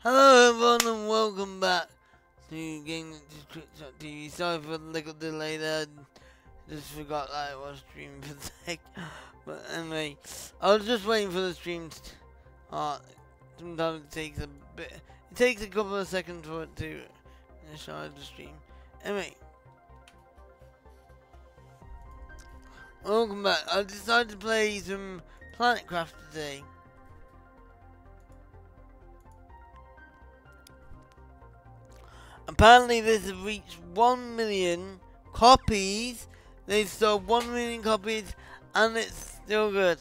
Hello everyone and welcome back to Game. Sorry for the little delay there. Just forgot that I was streaming for a sec. But anyway, I was just waiting for the stream to uh, sometimes it takes a bit it takes a couple of seconds for it to initialize the stream. Anyway. Welcome back. I decided to play some Planet Crafter today. Apparently this has reached 1 million copies. They've sold 1 million copies and it's still good.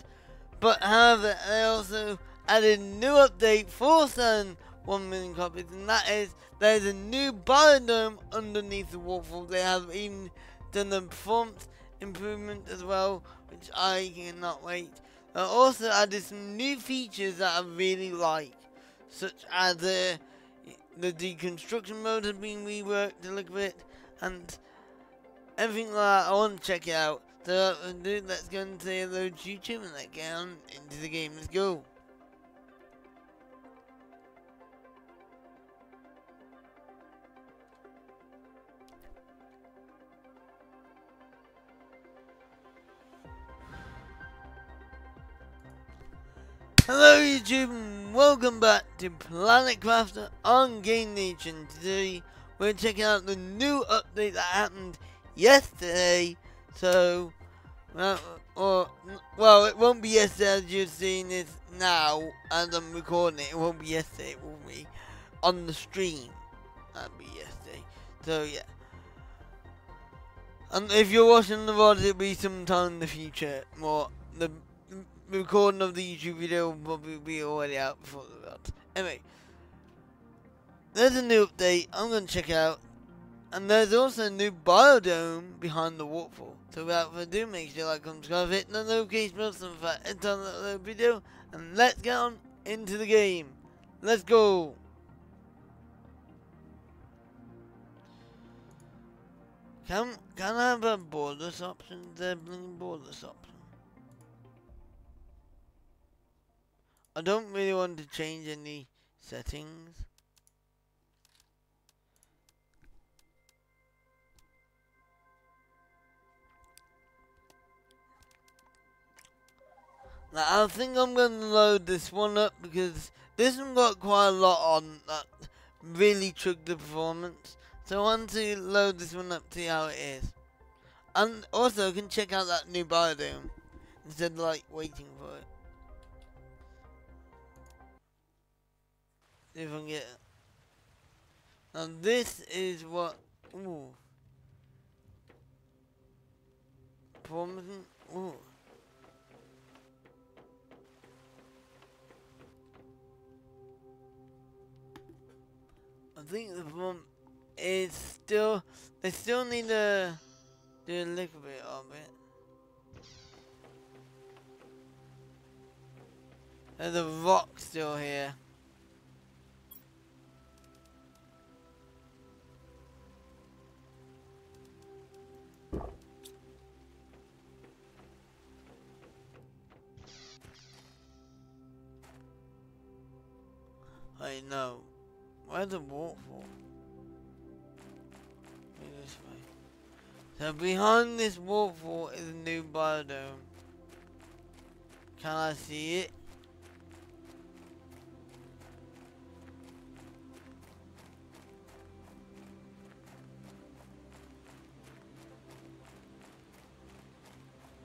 But however, they also added a new update for selling 1 million copies and that is there's a new biodome underneath the waterfall. They have even done the performance improvement as well, which I cannot wait. They also added some new features that I really like, such as the the deconstruction mode has been reworked a little bit, and everything like that. I want to check it out. So, dude, let's go and say hello to YouTube and let's get on into the game. Let's go. Hello YouTube and welcome back to Planet Crafter on Gamer Nature. Today we're checking out the new update that happened yesterday. So, uh, or, well it won't be yesterday as you're seeing this now as I'm recording it. It won't be yesterday, it will be on the stream. That'll be yesterday. So yeah. And if you're watching the VOD, it'll be sometime in the future. More the recording of the YouTube video will probably be already out before the event. Anyway, there's a new update. I'm going to check it out. And there's also a new biodome behind the waterfall. So without further ado, make sure you like, comment, subscribe, hit the notification bell so that on the video. And let's get on into the game. Let's go. Can, can I have a borderless option? They're borderless option. I don't really want to change any settings. Now, I think I'm going to load this one up because this one got quite a lot on that really took the performance. So I want to load this one up to see how it is. And also, I can check out that new biodome instead of like waiting for it. If I can get. Now this is what, ooh. Performance, ooh. I think the problem is still, they still need to do a little bit of it. There's a rock still here. I know. Where's the waterfall? this way. So behind this waterfall is a new biodome. Can I see it?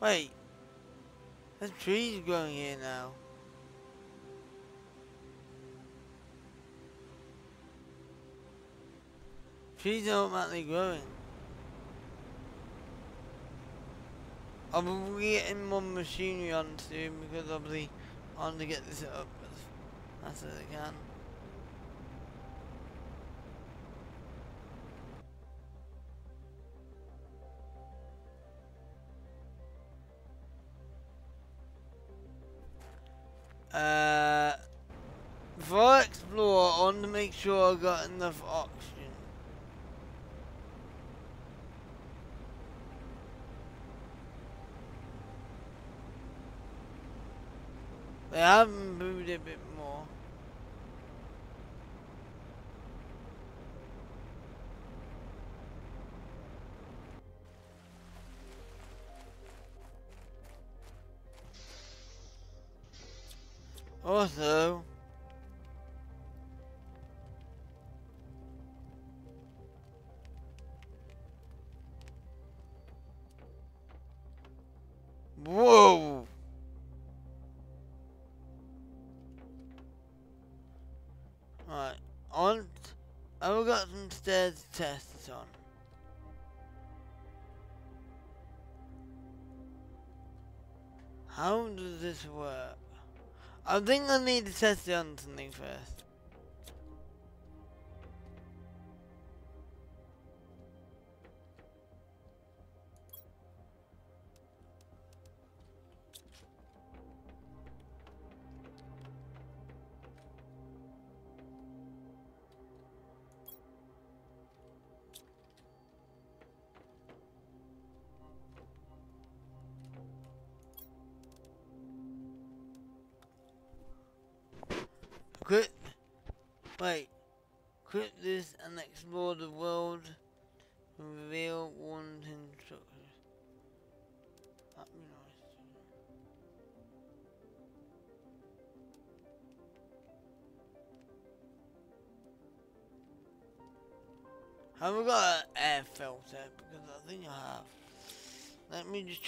Wait. There's trees growing here now. Trees are growing. I'll be getting more machinery on soon because obviously I want to get this up as fast as I can. Yeah, moved a bit more. Also, Whoa! I've got some stairs to test on. How does this work? I think I need to test it on something first.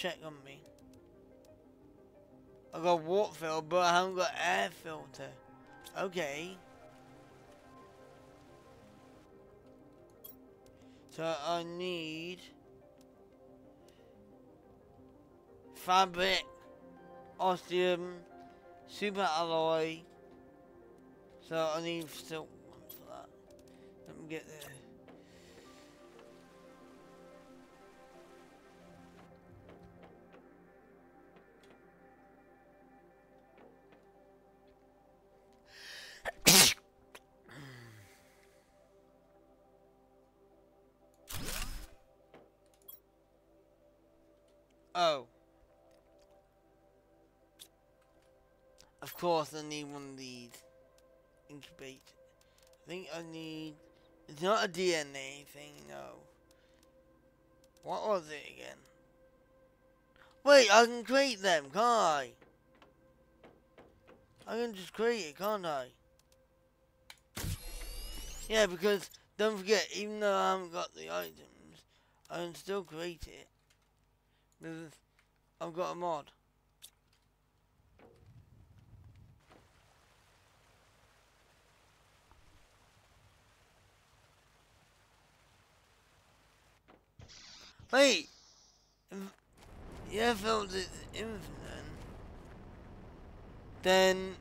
Check on me. I got water filter, but I haven't got air filter. Okay. So I need fabric, osmium, super alloy. So I need silk for that. Let me get there. Oh. Of course I need one of these. Incubate. I think I need... It's not a DNA thing, no. What was it again? Wait, I can create them, can't I? I can just create it, can't I? Yeah, because don't forget, even though I haven't got the items, I can still create it. I've got a mod. Wait! Yeah, felt it's infinite. Then,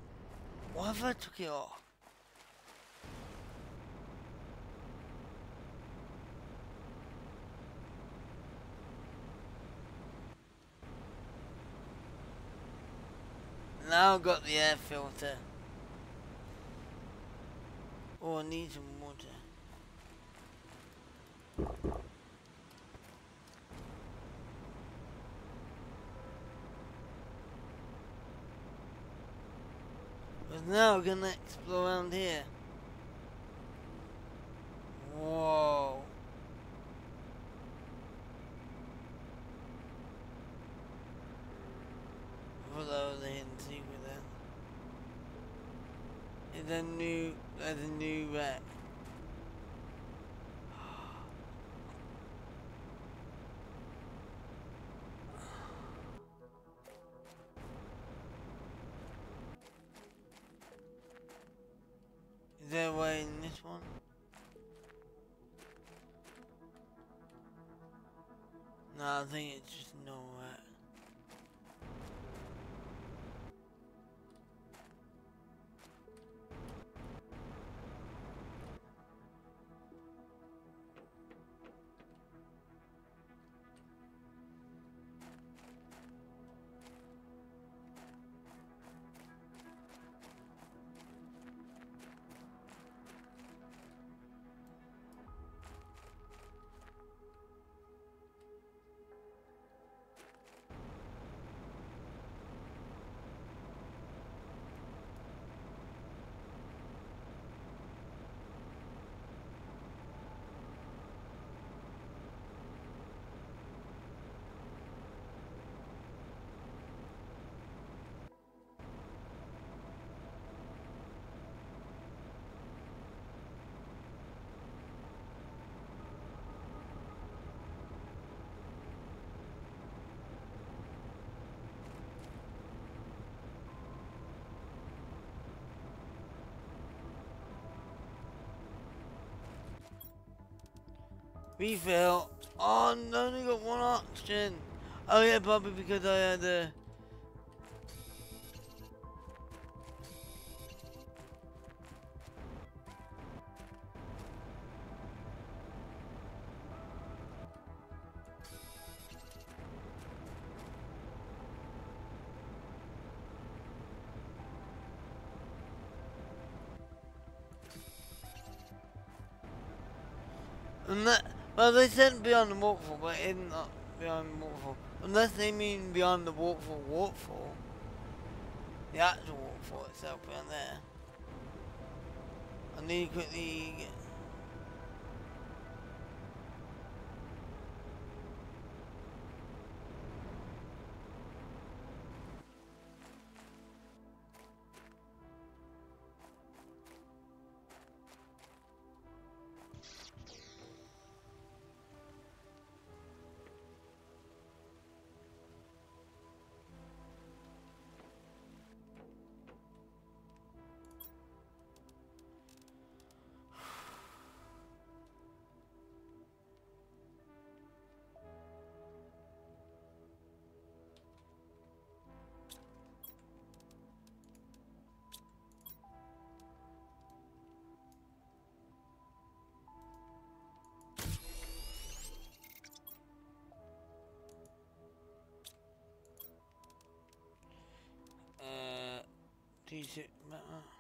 what if I took it off? Now got the air filter. Oh, I need some water. But now we're gonna explore around here. Whoa. What was the It's a new, there's a new wreck. Is there a way in this one? No, I think it's just refill. Oh, no, only got one oxygen. Oh yeah, probably because I had a... Unless, well, they said beyond the waterfall, but it's not beyond the waterfall. Unless they mean beyond the waterfall waterfall. The actual waterfall itself beyond there. I need to quickly t-shirt, uh, that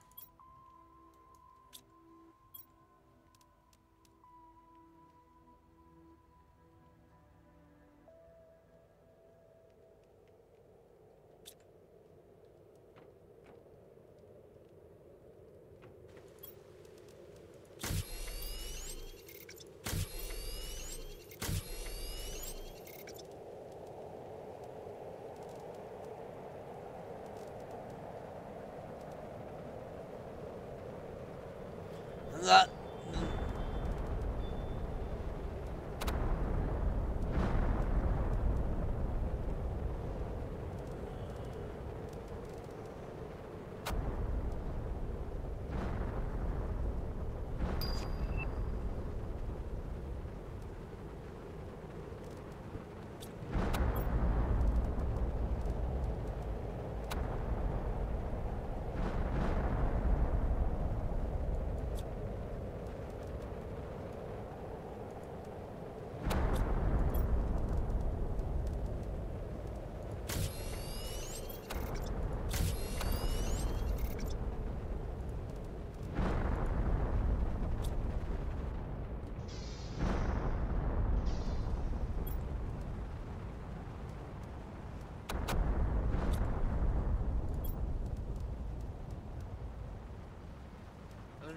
I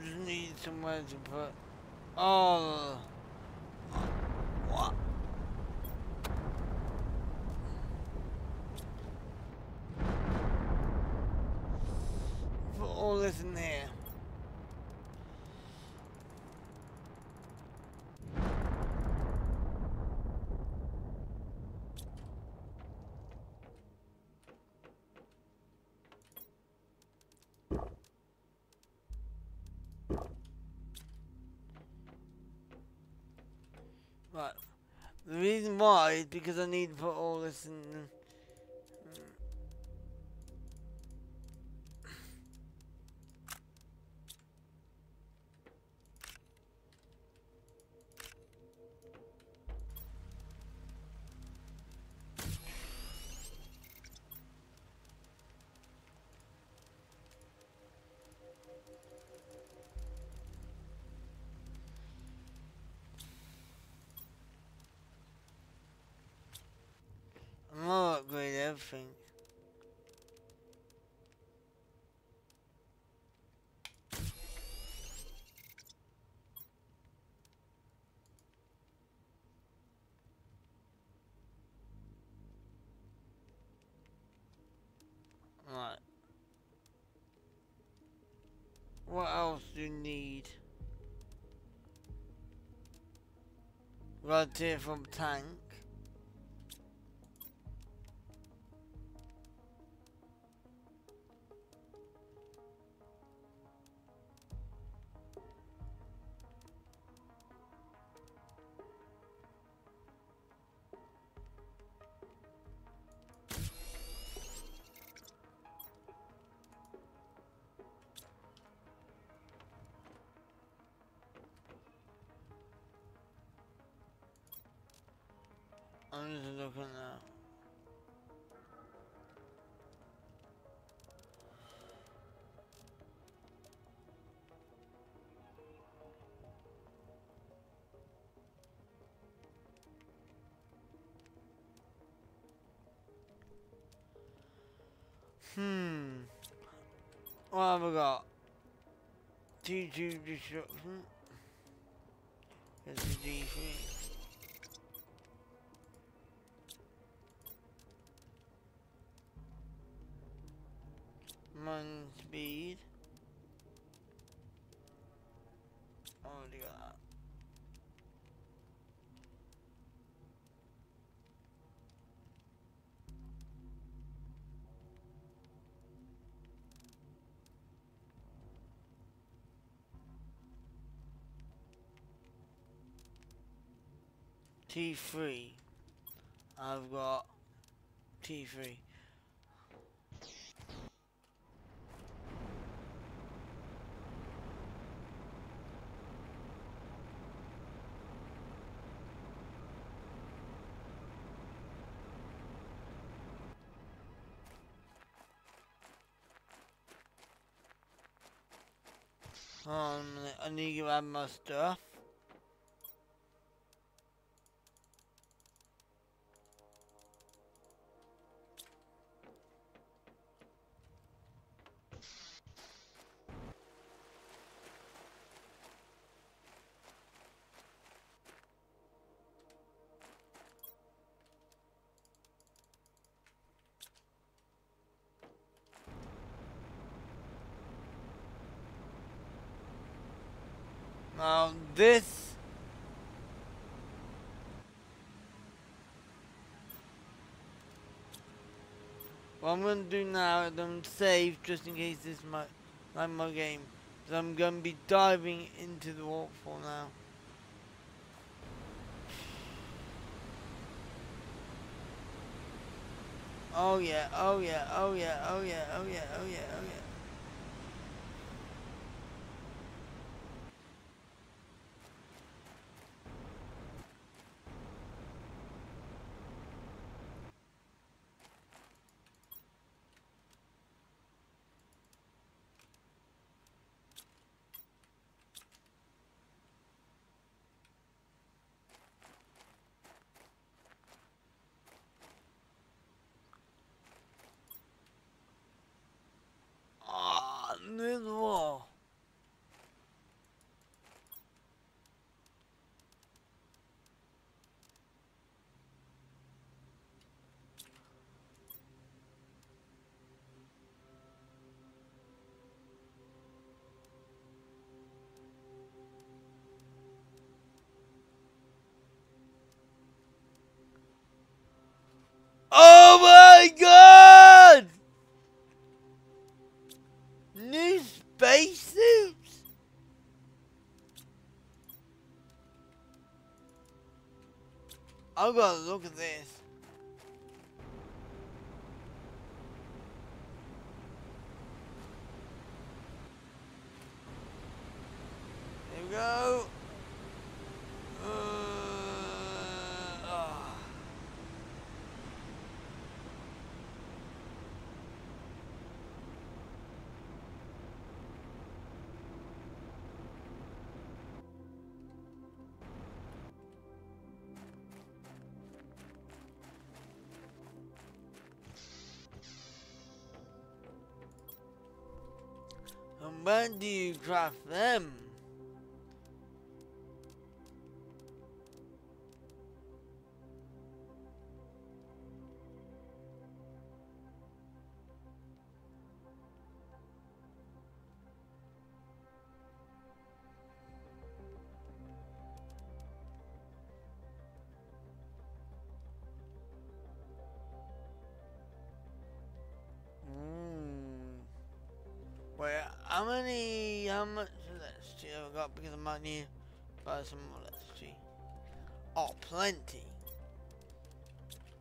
just need somewhere to put all what put all this in there. Right. The reason why is because I need to put all this in. Right. What else do you need? Rotate from tank. What have got? T2 destruction. There's the D3. Run speed. T3. I've got T3. Um, I need to grab my stuff. I'm gonna do now is I'm save just in case this might like my game. So I'm gonna be diving into the waterfall now. Oh yeah, oh yeah, oh yeah, oh yeah, oh yeah, oh yeah, oh yeah. I gotta look at this. You craft them? Got? Because I might need to buy some more electricity. Oh, plenty.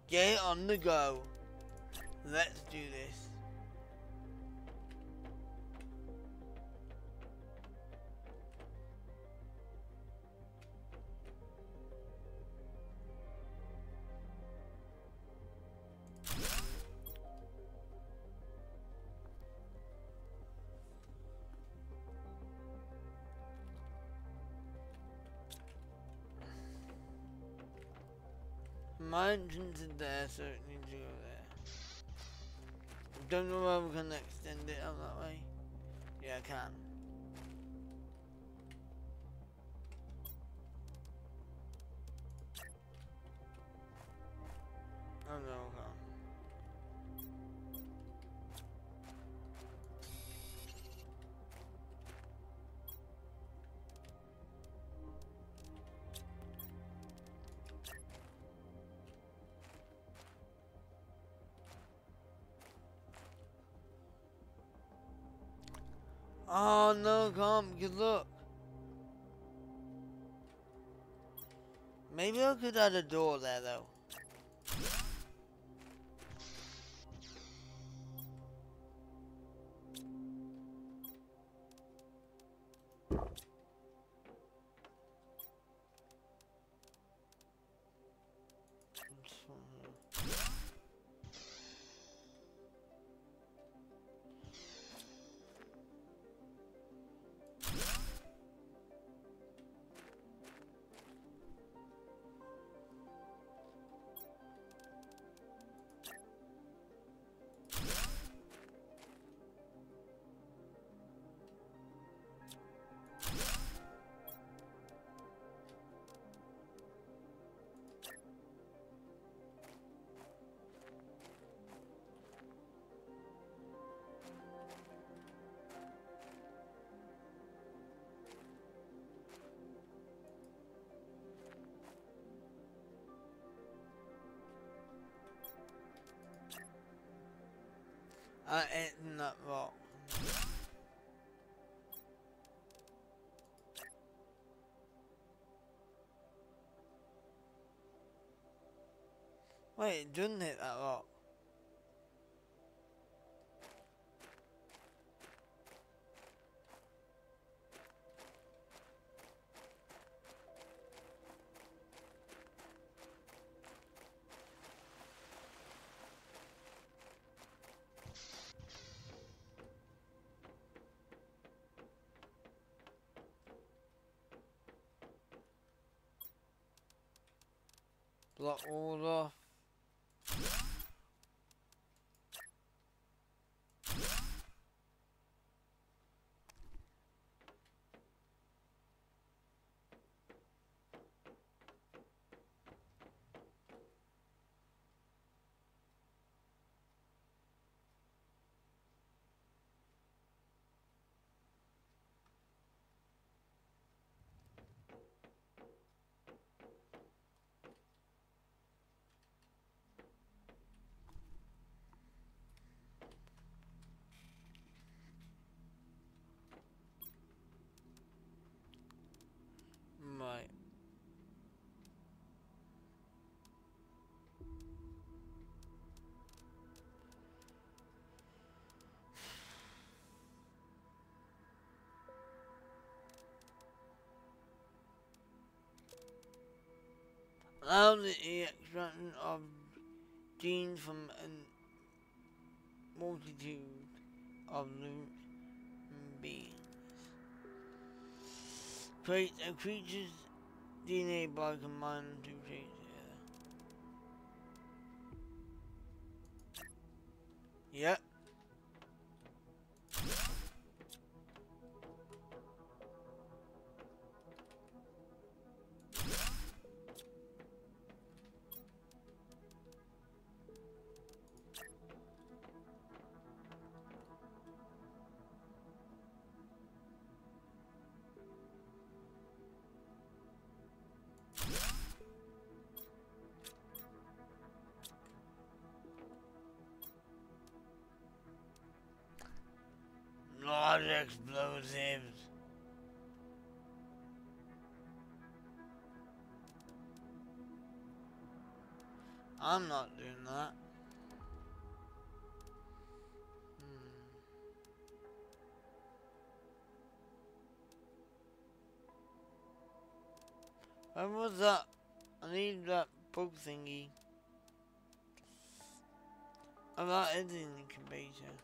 Get on the go. Let's do this. There, so it needs to go there. Don't know why we can extend it out that way. Yeah, I can. Oh no, come, good look. Maybe I could add a door there though. Uh, it's not rock. Wait, it didn't hit that rock. Block all Allow the extraction of genes from a multitude of living beings. Create a creature's DNA by combining two traits together. Yep. Large explosives. I'm not doing that. Hmm. When was that? I need that bug thingy. Oh, that is in the incubator.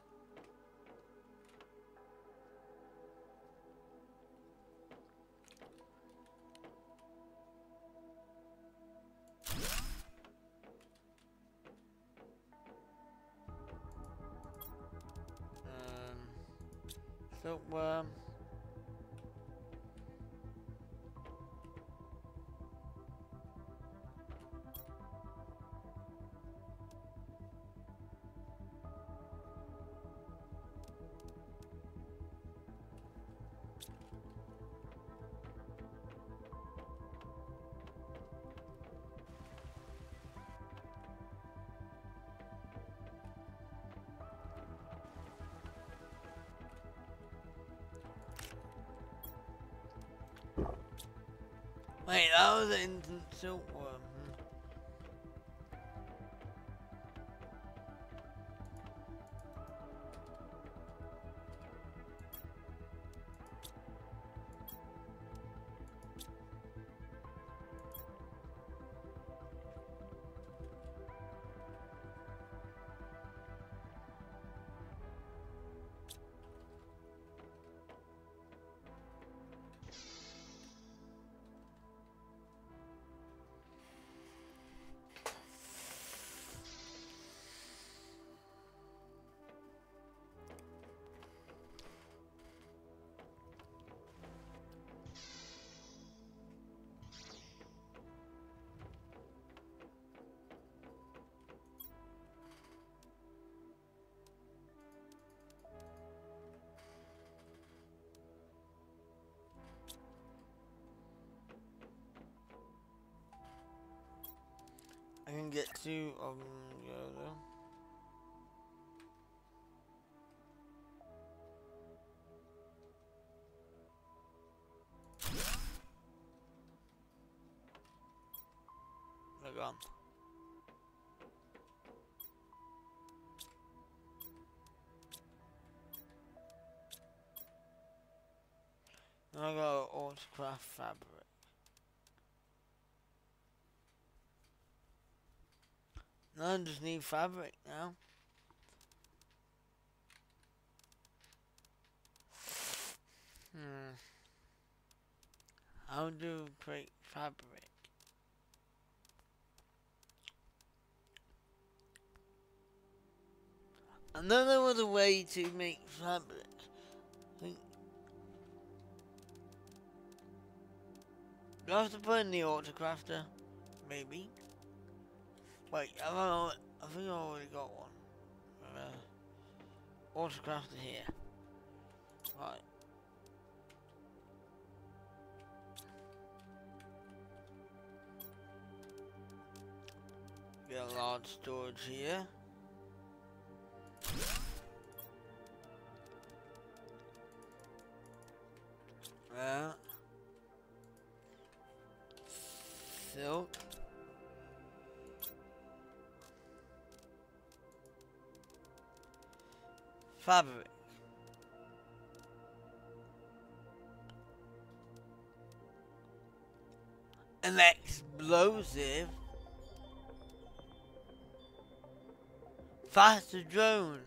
Wait, that was an get to um Yoda. They're gone. I got autocraft fabric. Now I just need fabric now. Hmm. How do I create fabric? I know there was a way to make fabric. I think Do I have to put in the autocrafter? Maybe. Wait, I, al- I think I already got one. Uh, autocrafter here. Right. Get a large storage here. Fabric. An explosive. Faster drone.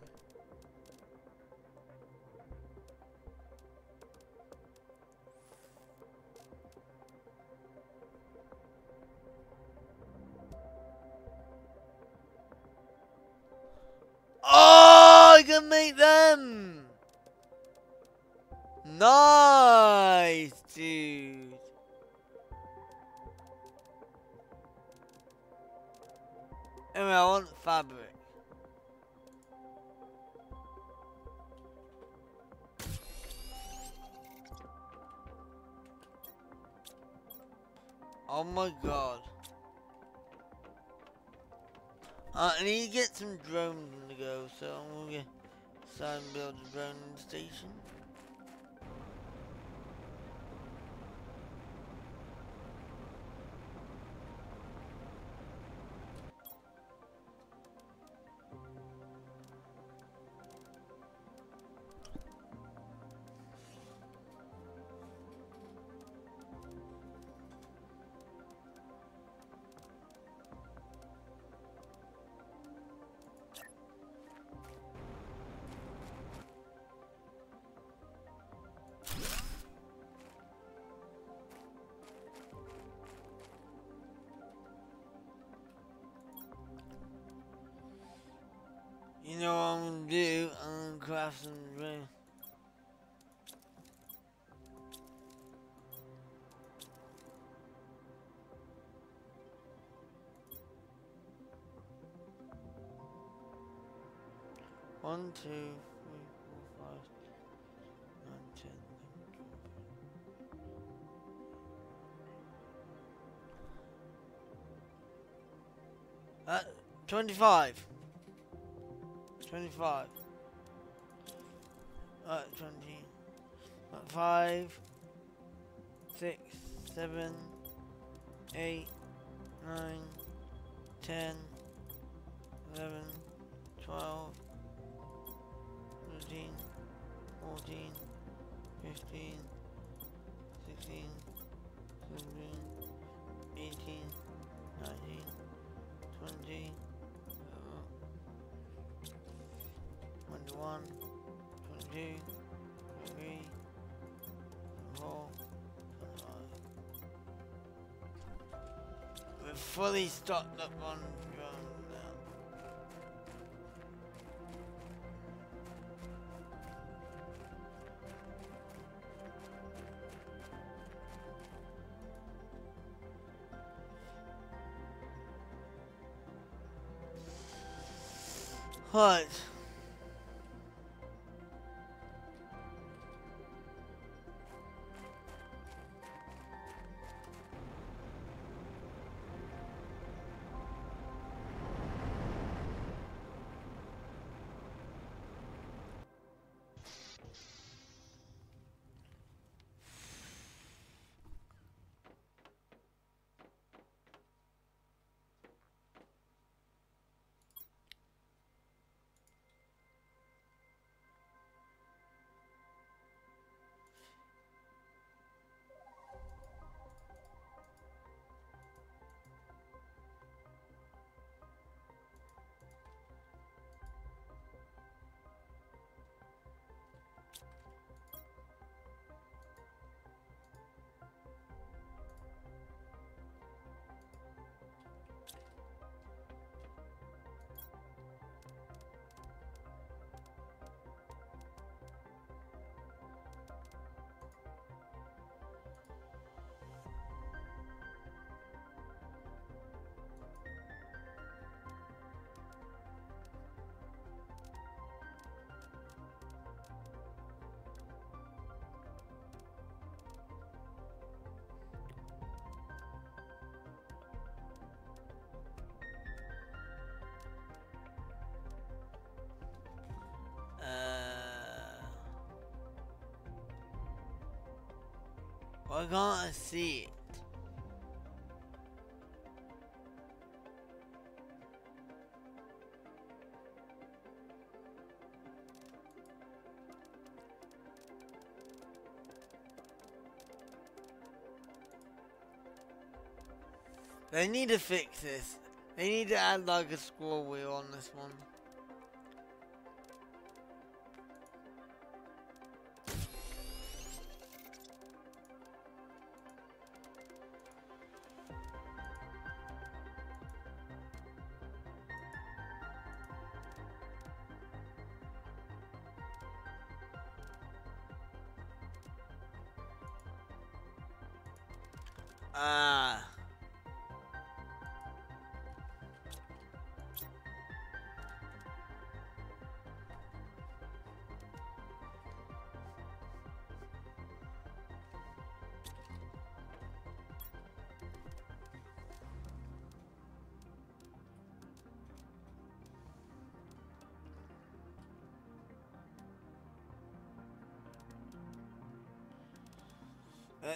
You know what I'm gonna do? I'm gonna craft some drink. One, two, three, four, five, nine, ten. Uh, 25. 25. Uh, 20. Uh, 5, 6, 7, 8, 9, 10, 11, 12, 13, 14, 15, 16, 21, 22, 23, 24, 25. We're fully stocked up on now. Right. Can't I see it? They need to fix this. They need to add like a scroll wheel on this one.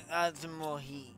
Uh, add some more heat.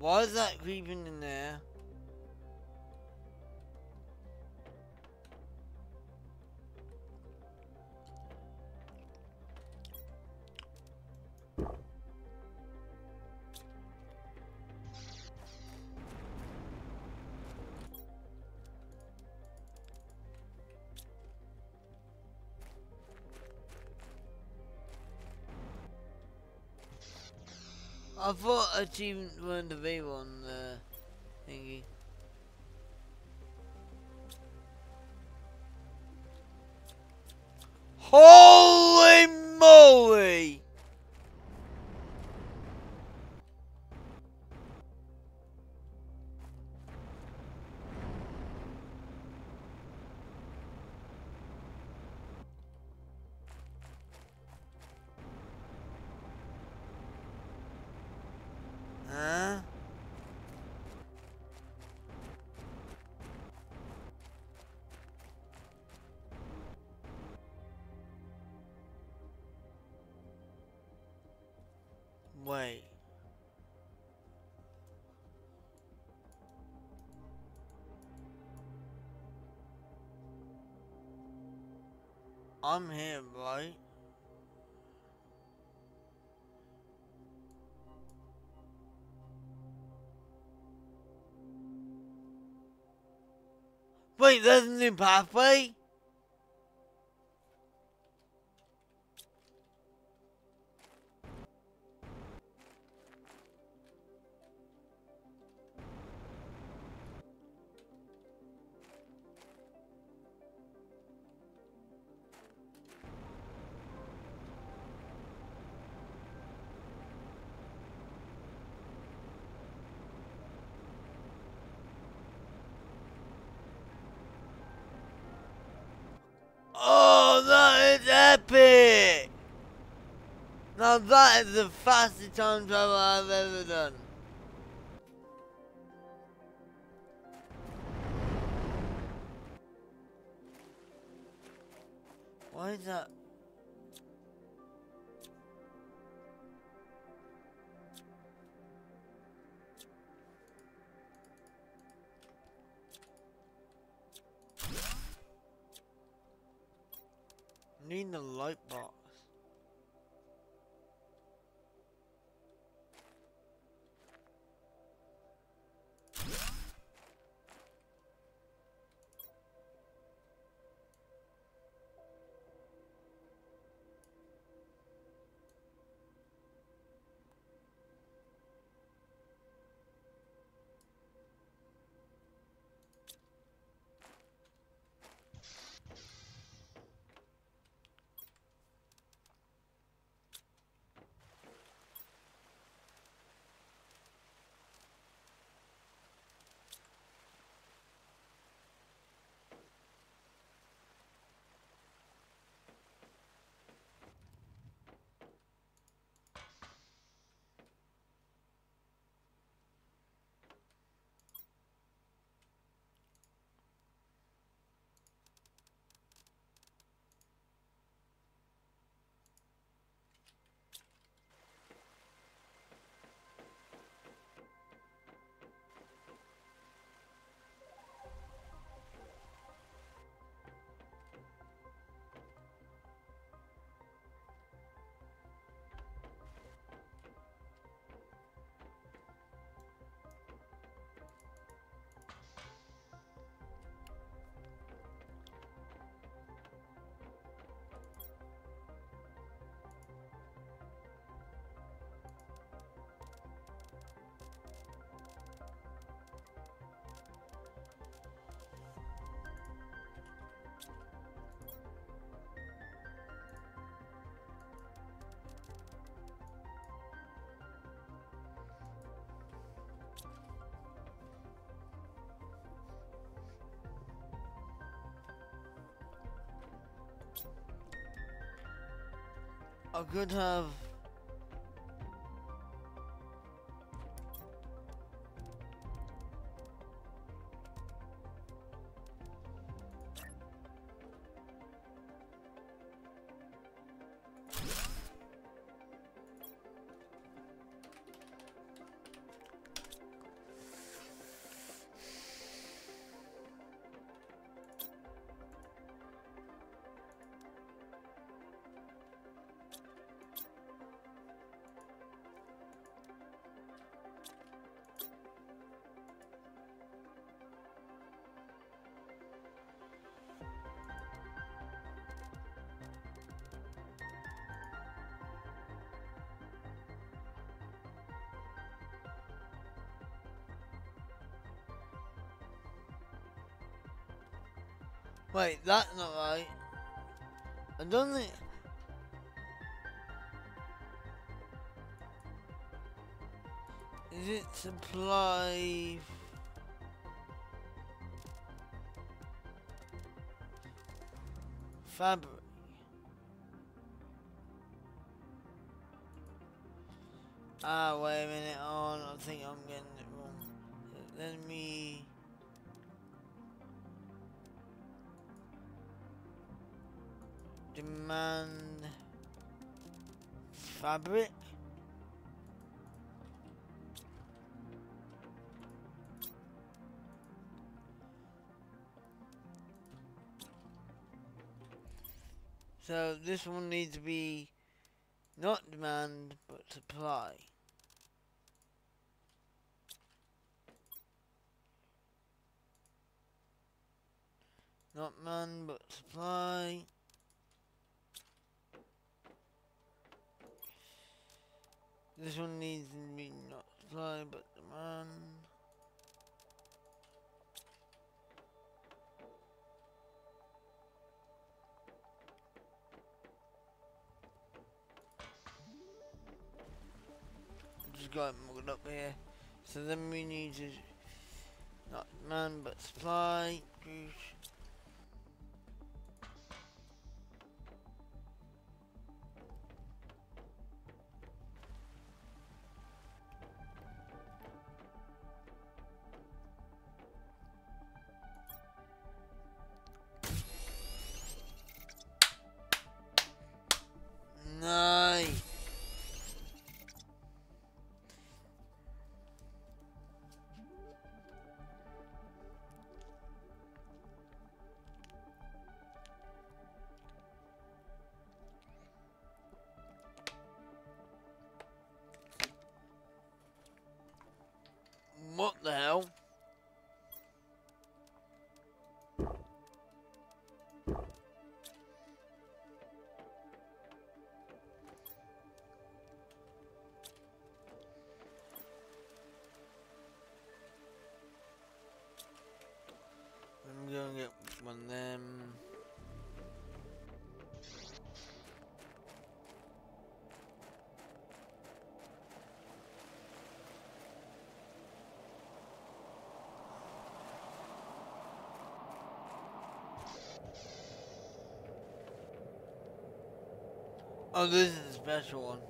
Why is that creeping in there? I thought achievement weren't available on the I'm here, boy. Wait, there's a new pathway? Epic! Now that is the fastest time travel I've ever done. Why is that? Need the light box. I could have. Uh, Wait, that's not right. I don't think. Is it supply? Fabric. Ah, wait a minute. Oh, I think I'm getting it wrong. Let me. Demand fabric. So this one needs to be not demand but supply. Not demand but supply. This one needs be not supply but the man. Just got mugged up here. So then we need to not demand but supply. Nice. One them. Oh, this is a special one.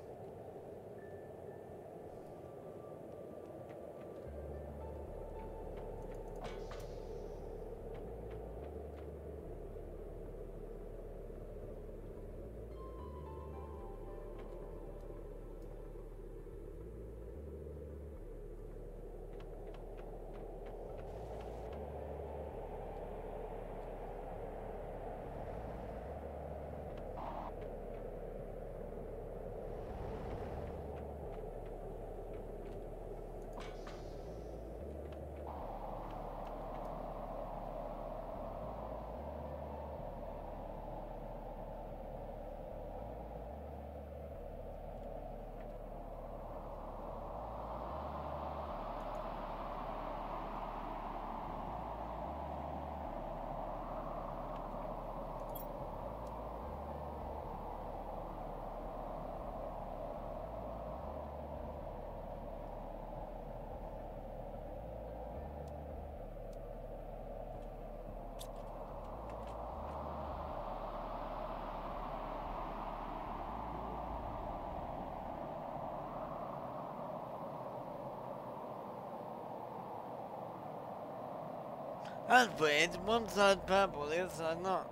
That's weird. One side purple, the other side not.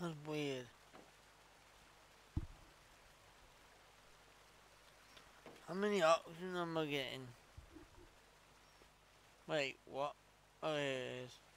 That's weird. How many options am I getting? Wait, what? Oh, here it is.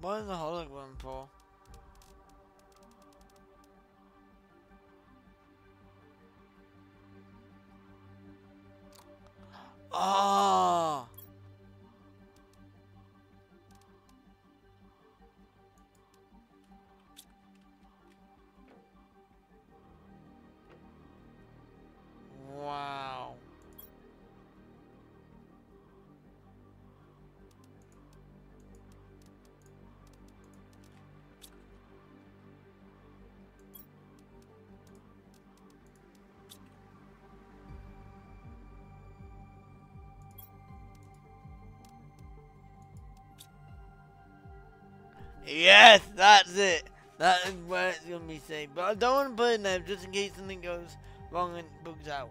What is the hologram for? Ah! Yes, that's it. That is where it's gonna be saved. But I don't want to put it there just in case something goes wrong and bugs out.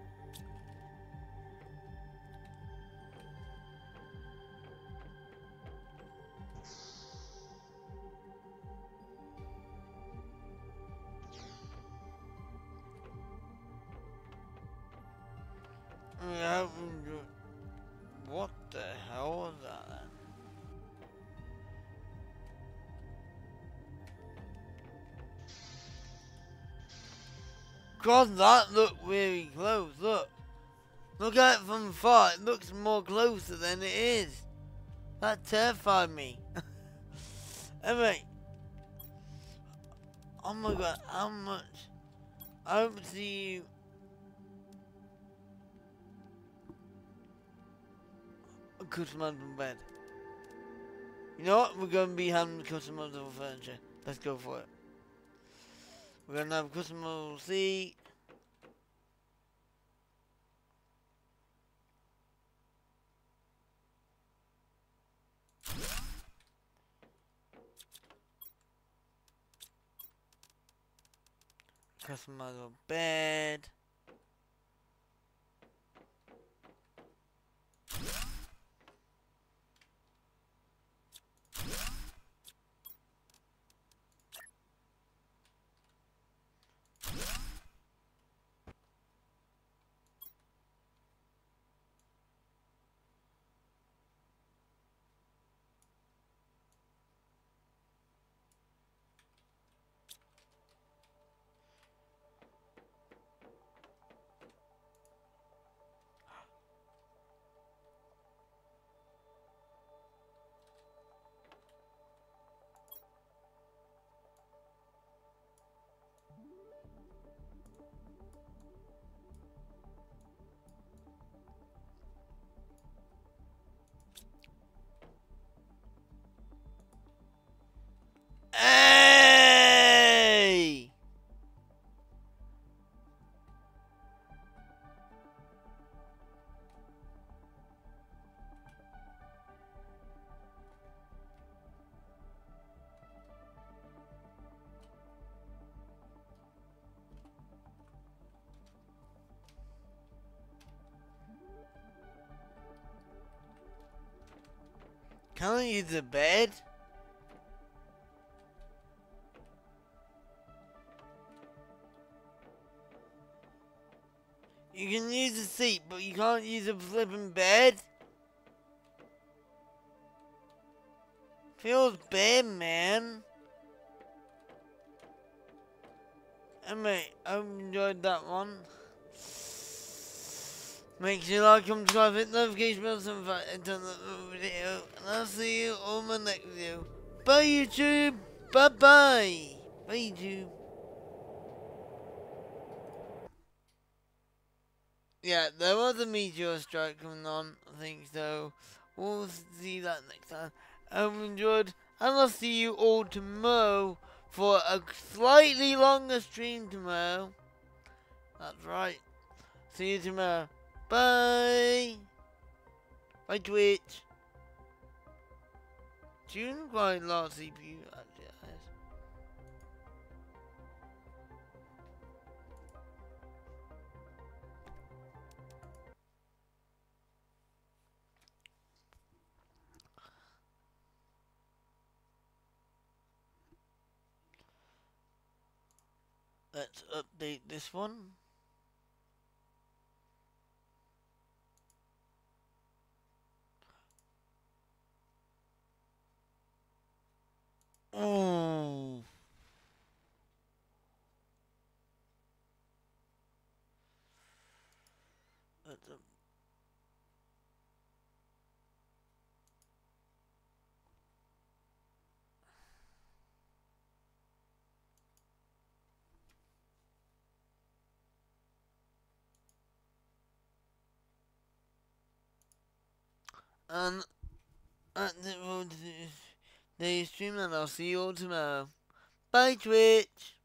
God, that looked really close. Look. Look at it from far. It looks more closer than it is. That terrified me. anyway. Oh my god, how much? I hope to see you. A customizable bed. You know what? We're going to be having customizable furniture. Let's go for it. We're gonna have a customizable seat. Customizable bed. Can I use the bed? You can use the seat, but you can't use a flipping bed? Feels bad, man. I hope I enjoyed that one. Make sure you like, comment, subscribe, hit the notification bell, and turn the video. And I'll see you on my next video. Bye, YouTube. Bye-bye. Bye, YouTube. Yeah, there was a meteor strike coming on, I think so. We'll see that next time. I hope you enjoyed, and I'll see you all tomorrow for a slightly longer stream tomorrow. That's right. See you tomorrow. Bye. Bye Twitch. June quite lot CPU. Let's update this one. Oh. That's a and at the road the stream and I'll see you all tomorrow. Bye Twitch!